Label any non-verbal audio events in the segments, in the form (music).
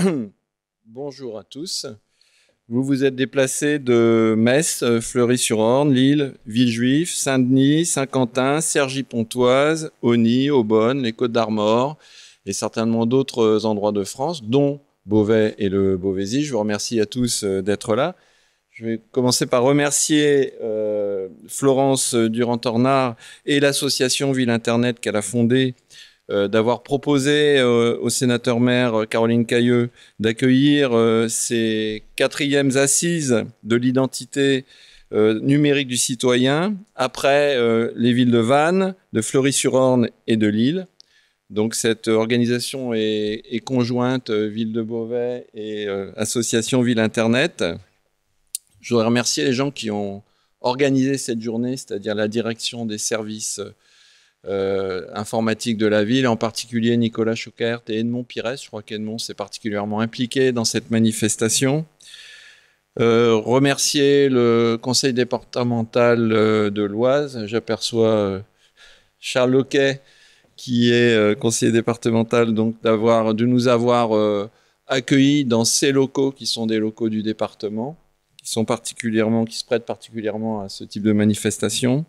(clears throat) Bonjour à tous. Vous vous êtes déplacés de Metz, Fleury-sur-Orne, Lille, Villejuif, Saint-Denis, Saint-Quentin, Cergy-Pontoise, Auny, Aubonne, les Côtes-d'Armor et certainement d'autres endroits de France, dont Beauvais et le Beauvaisis. Je vous remercie à tous euh, d'être là. Je vais commencer par remercier euh, Florence Durand-Tornard et l'association Ville Internet qu'elle a fondée euh, d'avoir proposé au sénateur maire Caroline Cailleux d'accueillir ces quatrièmes assises de l'identité numérique du citoyen après les villes de Vannes, de Fleury-sur-Orne et de Lille. Donc cette organisation est, conjointe euh, Ville de Beauvais et euh, Association Ville Internet. Je voudrais remercier les gens qui ont organisé cette journée, c'est-à-dire la direction des services euh, informatiques de la ville, en particulier Nicolas Choquert et Edmond Pires. Je crois qu'Edmond s'est particulièrement impliqué dans cette manifestation. remercier le conseil départemental de l'Oise. J'aperçois Charles Loquet qui est euh, conseiller départemental, donc d'avoir, de nous avoir euh, accueillis dans ces locaux qui sont des locaux du département, qui sont particulièrement, qui se prêtent particulièrement à ce type de manifestation.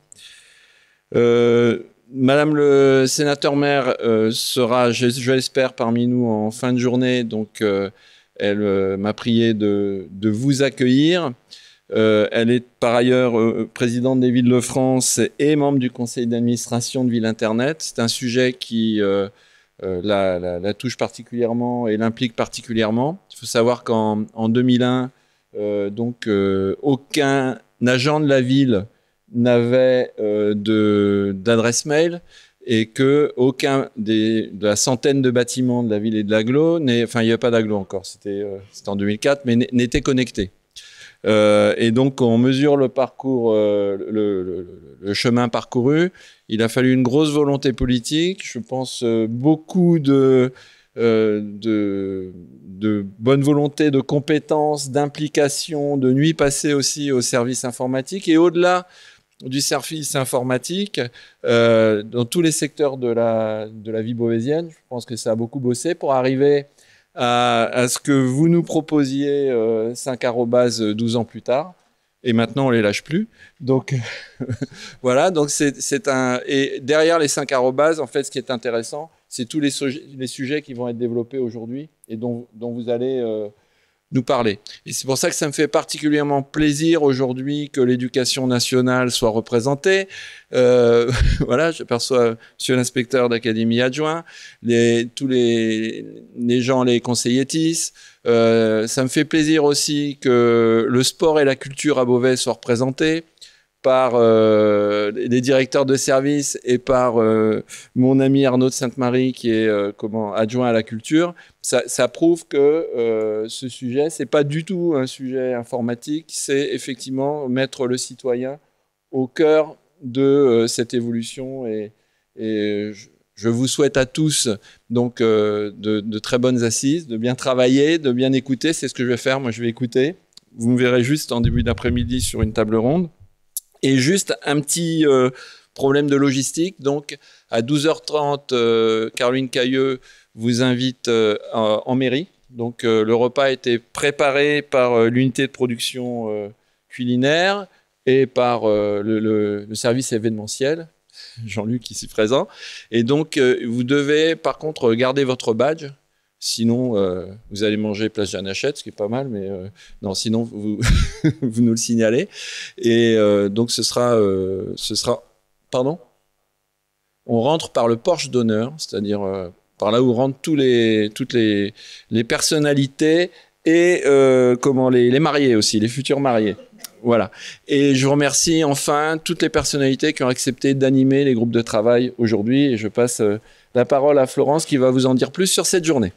Euh, Madame le sénateur maire sera, je, l'espère, parmi nous en fin de journée, donc elle m'a prié de, vous accueillir. Euh, elle est par ailleurs euh, présidente des villes de France et membre du conseil d'administration de Ville Internet. C'est un sujet qui euh, la, touche particulièrement et l'implique particulièrement. Il faut savoir qu'en 2001, donc aucun agent de la ville n'avait d'adresse mail et que aucun des, de la centaine de bâtiments de la ville et de l'agglo, enfin il n'y pas encore, c'était en 2004, mais n'était connecté. Euh, et donc, on mesure le parcours, euh, le, chemin parcouru. Il a fallu une grosse volonté politique. Je pense euh, beaucoup de, de, de, bonne volonté, de compétences, d'implication, de nuits passées aussi au service informatique. Et au-delà du service informatique, dans tous les secteurs de la, de la vie beauvaisienne, je pense que ça a beaucoup bossé pour arriver à, ce que vous nous proposiez 5 euh, arrobas 12 ans plus tard. Et maintenant, on les lâche plus. Donc, (laughs) voilà. Donc, c'est un. Et derrière les 5 arrobas, en fait, ce qui est intéressant, c'est tous les, les, sujets qui vont être développés aujourd'hui et dont, dont, vous allez euh, nous parler. Et c'est pour ça que ça me fait particulièrement plaisir aujourd'hui que l'éducation nationale soit représentée. Euh, (laughs) voilà, j'aperçois Monsieur l'inspecteur d'académie adjoint, les, tous les, les gens, les conseillers TIS. Euh, ça me fait plaisir aussi que le sport et la culture à Beauvais soient représentés par euh, les directeurs de service et par euh, mon ami Arnaud de Sainte-Marie qui est euh, comment adjoint à la culture, ça, prouve que ce sujet c'est pas du tout un sujet informatique, c'est effectivement mettre le citoyen au cœur de cette évolution et, je, vous souhaite à tous donc de, très bonnes assises, de bien travailler, de bien écouter. C'est ce que je vais faire. Moi, je vais écouter. Vous me verrez juste en début d'après-midi sur une table ronde. Et juste un petit euh, problème de logistique. Donc, à 12h30, euh, Caroline Cailleux vous invite euh, en, mairie. Donc, le repas a été préparé par l'unité de production culinaire et par le, service événementiel. Jean-Luc ici présent. Et donc, vous devez par contre garder votre badge Sinon, euh, vous allez manger place Jeanne Hachette, ce qui est pas mal, mais euh, non, sinon, vous, (laughs) nous le signalez. Et euh, donc, ce sera, ce sera. Pardon? On rentre par le porche d'honneur, c'est-à-dire par là où rentrent tous les, toutes les, les personnalités et comment les, les mariés aussi, les futurs mariés. Voilà. Et je vous remercie enfin toutes les personnalités qui ont accepté d'animer les groupes de travail aujourd'hui. Et je passe la parole à Florence qui va vous en dire plus sur cette journée.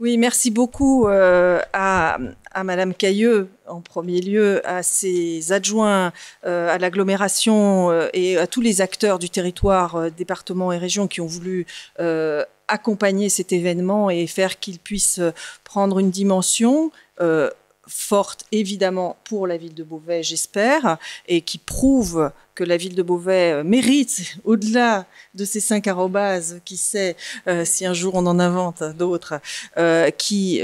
Oui, merci beaucoup euh, à, Madame Cailleux, en premier lieu, à ses adjoints, euh, à l'agglomération euh, et à tous les acteurs du territoire, département et région qui ont voulu accompagner cet événement et faire qu'il puisse prendre une dimension forte, évidemment, pour la ville de Beauvais, j'espère, et qui prouve que la ville de Beauvais mérite, au-delà de ces cinq arrobases, qui sait si un jour on en invente d'autres, qui,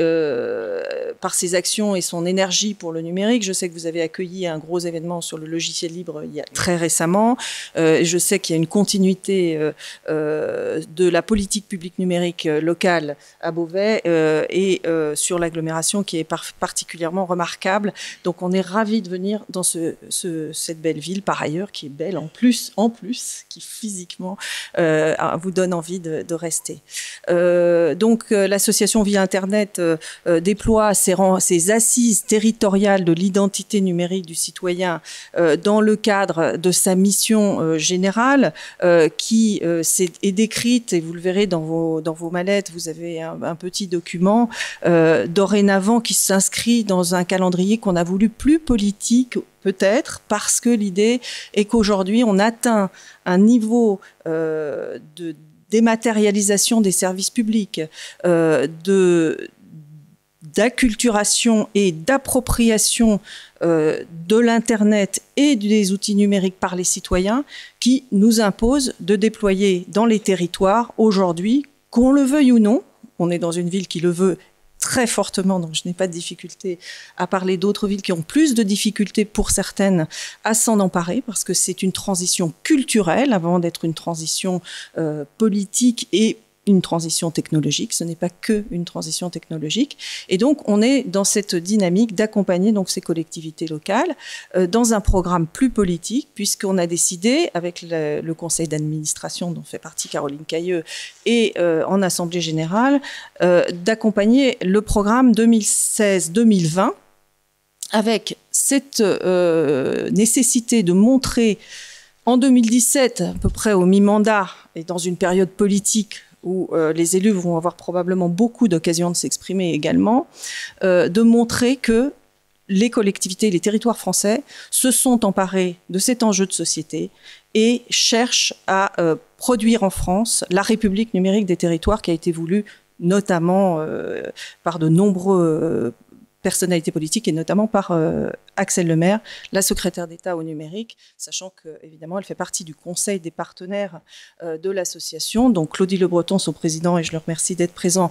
par ses actions et son énergie pour le numérique, je sais que vous avez accueilli un gros événement sur le logiciel libre il y a très récemment. je sais qu'il y a une continuité de la politique publique numérique locale à Beauvais et sur l'agglomération qui est particulièrement remarquable. Donc on est ravis de venir dans ce, cette belle ville, par ailleurs, qui belle en plus, en plus, qui physiquement euh, vous donne envie de, rester. Euh, donc euh, l'association Via Internet déploie ses, ses, assises territoriales de l'identité numérique du citoyen dans le cadre de sa mission générale, qui est, décrite, et vous le verrez dans vos, dans vos mallettes, vous avez un, un petit document dorénavant qui s'inscrit dans un calendrier qu'on a voulu plus politique peut-être parce que l'idée est qu'aujourd'hui on atteint un niveau euh, de dématérialisation des services publics, euh, d'acculturation et d'appropriation euh, de l'Internet et des outils numériques par les citoyens qui nous impose de déployer dans les territoires aujourd'hui, qu'on le veuille ou non, on est dans une ville qui le veut très fortement, donc je n'ai pas de difficulté à parler d'autres villes qui ont plus de difficultés pour certaines à s'en emparer, parce que c'est une transition culturelle avant d'être une transition euh, politique et une transition technologique, ce n'est pas que une transition technologique. Et donc, on est dans cette dynamique d'accompagner donc ces collectivités locales euh, dans un programme plus politique, puisqu'on a décidé, avec le, conseil d'administration dont fait partie Caroline Cailleux, et euh, en assemblée générale, euh, d'accompagner le programme 2016-2020 avec cette nécessité de montrer en 2017, à peu près au mi-mandat, et dans une période politique où euh, les élus vont avoir probablement beaucoup d'occasions de s'exprimer également, euh, de montrer que les collectivités, les territoires français se sont emparés de cet enjeu de société et cherchent à euh, produire en France la République numérique des territoires qui a été voulue notamment par de nombreux personnalités politiques et notamment par Axel Lemaire, la secrétaire d'État au numérique, sachant qu'évidemment elle fait partie du conseil des partenaires euh, de l'association. Donc Claudie Le Breton, son président, et je le remercie d'être présent,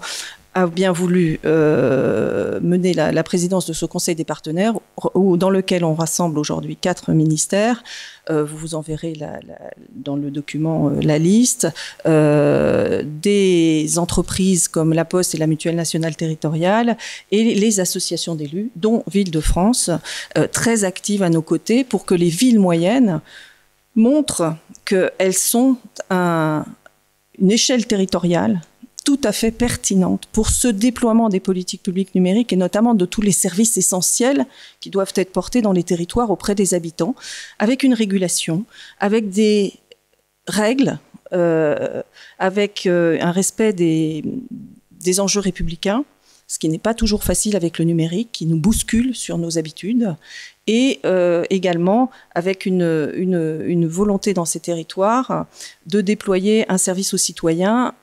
a bien voulu euh, mener la, présidence de ce Conseil des partenaires, où, dans lequel on rassemble aujourd'hui quatre ministères. Euh, vous vous en verrez la, la, dans le document la liste. Des entreprises comme la Poste et la Mutuelle nationale territoriale et les associations d'élus, dont Ville-de-France, euh, très actives à nos côtés pour que les villes moyennes montrent qu'elles sont un, une échelle territoriale tout à fait pertinente pour ce déploiement des politiques publiques numériques et notamment de tous les services essentiels qui doivent être portés dans les territoires auprès des habitants, avec une régulation, avec des règles, euh, avec euh, un respect des, des enjeux républicains, ce qui n'est pas toujours facile avec le numérique, qui nous bouscule sur nos habitudes, et euh, également avec une, volonté dans ces territoires de déployer un service aux citoyens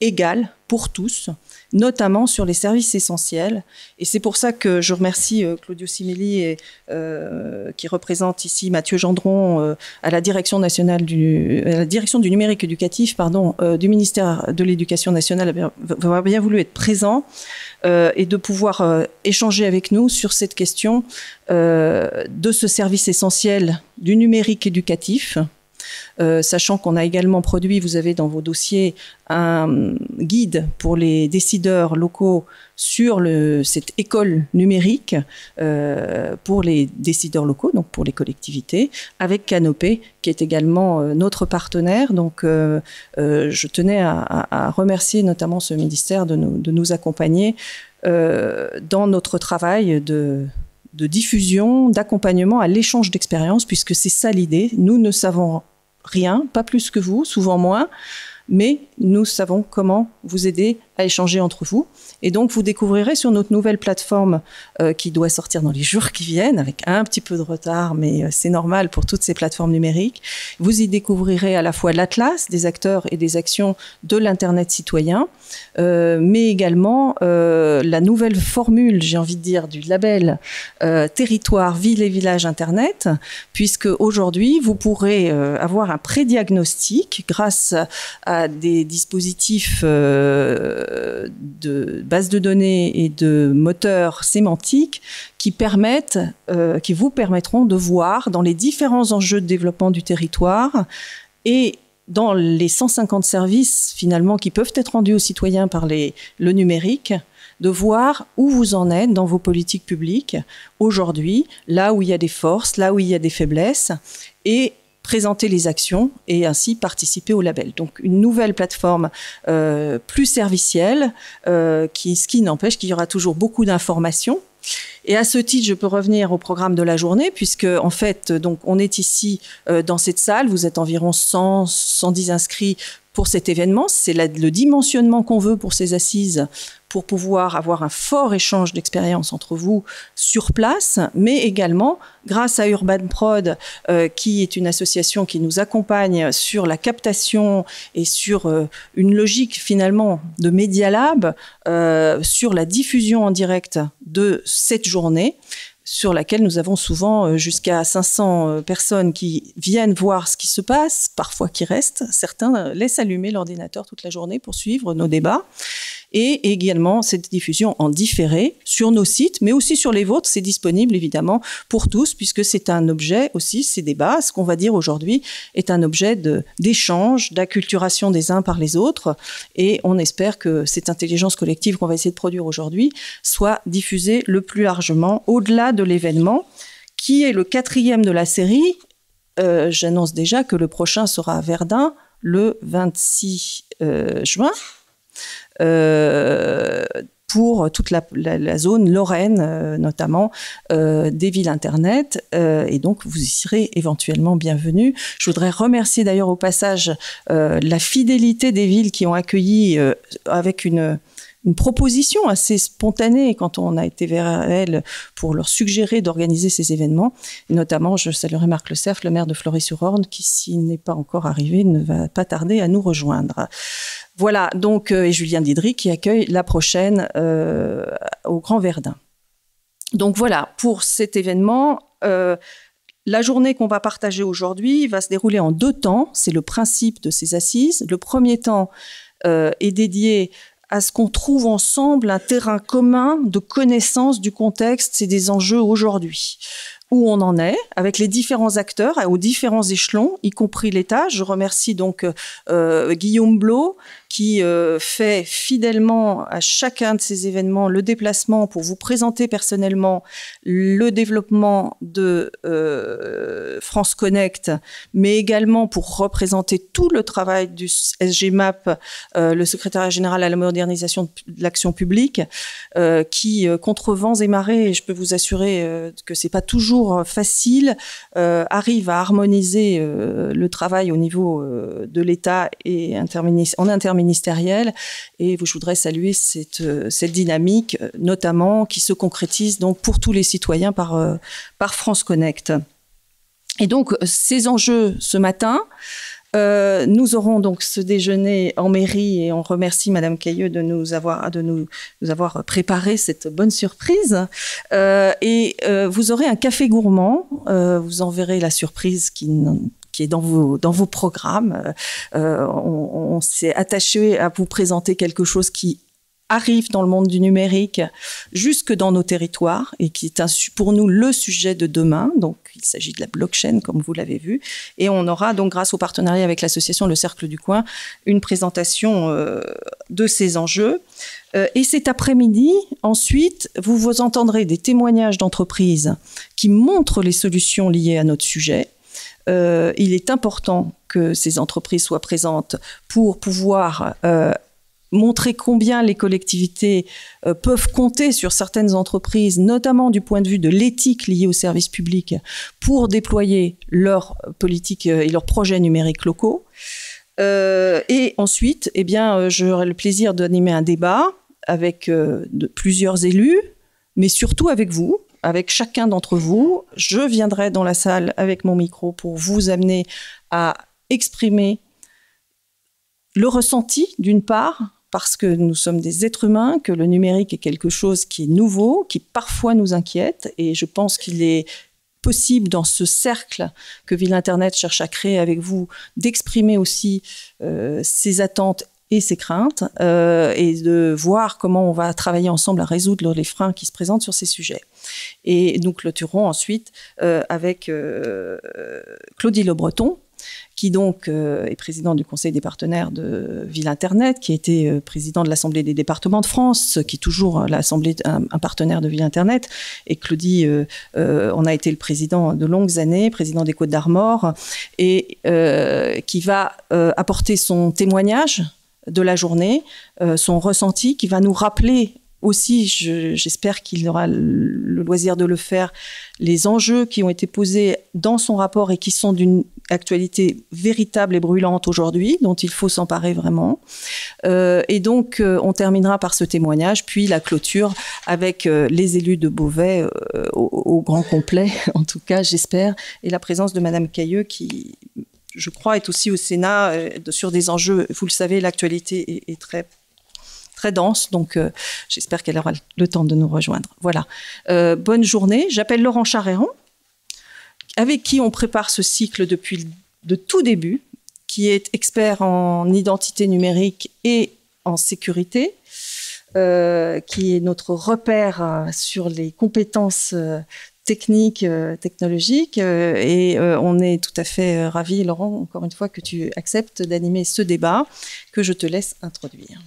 égale pour tous, notamment sur les services essentiels. Et c'est pour ça que je remercie euh, Claudio Simili, et, euh, qui représente ici Mathieu Gendron euh, à la direction nationale du, à la direction du numérique éducatif, pardon, euh, du ministère de l'Éducation nationale, a bien, voulu être présent euh, et de pouvoir échanger avec nous sur cette question de ce service essentiel du numérique éducatif euh, sachant qu'on a également produit, vous avez dans vos dossiers, un guide pour les décideurs locaux sur cette école numérique euh, pour les décideurs locaux, donc pour les collectivités, avec Canopé, qui est également euh, notre partenaire. Donc, je tenais à, remercier notamment ce ministère de nous, accompagner dans notre travail de, de diffusion, d'accompagnement à l'échange d'expériences, puisque c'est ça l'idée. Nous ne savons rien, pas plus que vous, souvent moins, mais nous savons comment vous aider à échanger entre vous. Et donc, vous découvrirez sur notre nouvelle plateforme euh, qui doit sortir dans les jours qui viennent, avec un petit peu de retard, mais euh, c'est normal pour toutes ces plateformes numériques. Vous y découvrirez à la fois l'atlas des acteurs et des actions de l'Internet citoyen, euh, mais également la nouvelle formule, j'ai envie de dire, du label territoire, ville et village Internet, puisque aujourd'hui, vous pourrez avoir un prédiagnostic grâce à des dispositifs de base de données et de moteurs sémantiques qui permettent, euh, qui vous permettront de voir dans les différents enjeux de développement du territoire et dans les 150 services finalement qui peuvent être rendus aux citoyens par le numérique, de voir où vous en êtes dans vos politiques publiques aujourd'hui, là où il y a des forces, là où il y a des faiblesses, et présenter les actions et ainsi participer au label. Donc une nouvelle plateforme euh, plus servicielle, euh, qui, ce qui n'empêche qu'il y aura toujours beaucoup d'informations. Et à ce titre, je peux revenir au programme de la journée, puisque en fait, donc on est ici euh, dans cette salle, vous êtes environ 100, 110 inscrits pour cet événement. C'est le dimensionnement qu'on veut pour ces assises pour pouvoir avoir un fort échange d'expérience entre vous sur place, mais également grâce à Urban Prod, euh, qui est une association qui nous accompagne sur la captation et sur euh, une logique finalement de Media Lab, euh, sur la diffusion en direct de cette journée sur laquelle nous avons souvent jusqu'à 500 personnes qui viennent voir ce qui se passe, parfois qui restent. Certains laissent allumer l'ordinateur toute la journée pour suivre nos débats et également cette diffusion en différé sur nos sites, mais aussi sur les vôtres. C'est disponible évidemment pour tous puisque c'est un objet aussi, ces débats, ce qu'on va dire aujourd'hui, est un objet d'échange, d'acculturation des uns par les autres. Et on espère que cette intelligence collective qu'on va essayer de produire aujourd'hui soit diffusée le plus largement au-delà de l'événement qui est le quatrième de la série. Euh, j'annonce déjà que le prochain sera à Verdun le 26 euh, juin. Euh, pour toute la, zone Lorraine, euh, notamment euh, des villes Internet. et donc, vous y serez éventuellement bienvenus. Je voudrais remercier d'ailleurs au passage la fidélité des villes qui ont accueilli avec une une proposition assez spontanée quand on a été vers elles pour leur suggérer d'organiser ces événements. Notamment, je saluerai Marc Le Cerf, le maire de Fleury-sur-Orne, qui, s'il n'est pas encore arrivé, ne va pas tarder à nous rejoindre. Voilà, donc, euh, et Julien Didry qui accueille la prochaine euh, au Grand Verdun. Donc voilà, pour cet événement, euh, la journée qu'on va partager aujourd'hui va se dérouler en deux temps. C'est le principe de ces assises. Le premier temps est dédié à ce qu'on trouve ensemble un terrain commun de connaissance du contexte et des enjeux aujourd'hui où on en est avec les différents acteurs aux différents échelons, y compris l'État. Je remercie donc euh, Guillaume Blot qui euh, fait fidèlement à chacun de ces événements le déplacement pour vous présenter personnellement le développement de euh, France Connect, mais également pour représenter tout le travail du SGMAP, euh, le secrétariat général à la modernisation de l'action publique, qui, contre vents et marées, et je peux vous assurer que c'est pas toujours facile, arrive à harmoniser le travail au niveau de l'État et en interministériel ministérielle. Et je voudrais saluer cette, euh, cette dynamique, euh, notamment qui se concrétise donc pour tous les citoyens par, euh, par France Connect. Et donc, ces enjeux ce matin, nous aurons donc ce déjeuner en mairie et on remercie Madame Cailleux de nous avoir, de nous, nous avoir préparé cette bonne surprise. et vous aurez un café gourmand. vous en verrez la surprise qui qui est dans vos, dans vos programmes. Euh, on, s'est attaché à vous présenter quelque chose qui arrive dans le monde du numérique jusque dans nos territoires et qui est pour nous le sujet de demain. Donc, il s'agit de la blockchain, comme vous l'avez vu. Et on aura donc, grâce au partenariat avec l'association Le Cercle du Coin, une présentation euh, de ces enjeux. Euh, et cet après-midi, ensuite, vous vous entendrez des témoignages d'entreprises qui montrent les solutions liées à notre sujet euh, il est important que ces entreprises soient présentes pour pouvoir euh, montrer combien les collectivités euh, peuvent compter sur certaines entreprises, notamment du point de vue de l'éthique liée au service public, pour déployer leurs politiques et leurs projets numériques locaux. et ensuite, eh bien, j'aurai le plaisir d'animer un débat avec plusieurs élus, mais surtout avec vous, avec chacun d'entre vous. Je viendrai dans la salle avec mon micro pour vous amener à exprimer le ressenti d'une part, parce que nous sommes des êtres humains, que le numérique est quelque chose qui est nouveau, qui parfois nous inquiète, et je pense qu'il est possible dans ce cercle que Ville Internet cherche à créer avec vous d'exprimer aussi euh, ses attentes ses craintes euh, et de voir comment on va travailler ensemble à résoudre les freins qui se présentent sur ces sujets. Et nous clôturons ensuite euh, avec Claudie Le Breton, qui donc euh, est président du conseil des partenaires de Ville Internet, qui a été euh, président de l'Assemblée des départements de France, qui est toujours euh, l'Assemblée un, partenaire de Ville Internet. Et Claudie, on a été le président de longues années, président des Côtes d'Armor, et qui va apporter son témoignage de la journée, son ressenti, qui va nous rappeler aussi, j'espère qu'il aura le loisir de le faire, les enjeux qui ont été posés dans son rapport et qui sont d'une actualité véritable et brûlante aujourd'hui, dont il faut s'emparer vraiment. Euh, et donc, euh, on terminera par ce témoignage, puis la clôture avec euh, les élus de Beauvais au, grand complet, (laughs) en tout cas, j'espère, et la présence de Madame Cailleux qui je crois, est aussi au Sénat sur des enjeux. Vous le savez, l'actualité est, très dense. Donc, euh, j'espère qu'elle aura le temps de nous rejoindre. Voilà. Euh, bonne journée. J'appelle Laurent Charéron, avec qui on prépare ce cycle depuis le tout début, qui est expert en identité numérique et en sécurité. Euh, qui est notre repère sur les compétences techniques, technologiques. et on est tout à fait ravis, Laurent, encore une fois, que tu acceptes d'animer ce débat que je te laisse introduire.